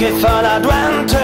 que fa I duente